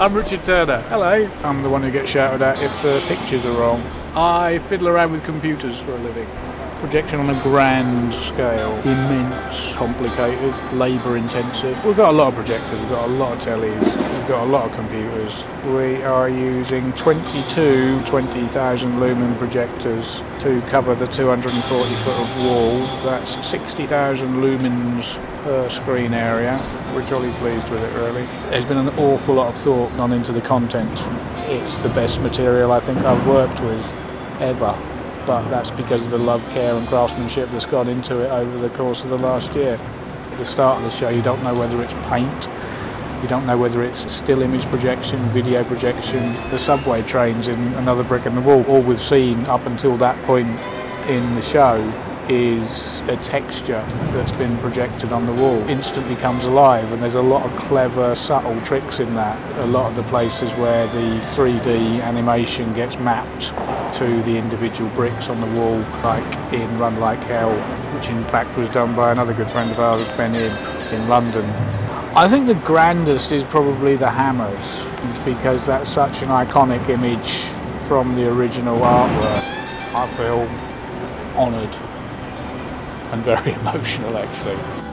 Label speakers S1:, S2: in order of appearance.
S1: I'm Richard Turner. Hello.
S2: I'm the one who gets shouted at if the pictures are wrong.
S1: I fiddle around with computers for a living.
S2: Projection on a grand scale, immense, complicated, labour intensive. We've got a lot of projectors, we've got a lot of tellies, we've got a lot of computers. We are using 22 20,000 lumen projectors to cover the 240 foot of wall. That's 60,000 lumens per screen area. We're jolly pleased with it really. There's been an awful lot of thought gone into the content. It's the best material I think I've worked with ever but that's because of the love, care and craftsmanship that's gone into it over the course of the last year. At the start of the show you don't know whether it's paint, you don't know whether it's still image projection, video projection, the subway trains in another brick in the wall. All we've seen up until that point in the show is a texture that's been projected on the wall. Instantly comes alive and there's a lot of clever subtle tricks in that. A lot of the places where the 3d animation gets mapped to the individual bricks on the wall like in run like hell which in fact was done by another good friend of ours ben Ibb in london. I think the grandest is probably the hammers because that's such an iconic image from the original artwork. I feel honoured and very emotional actually.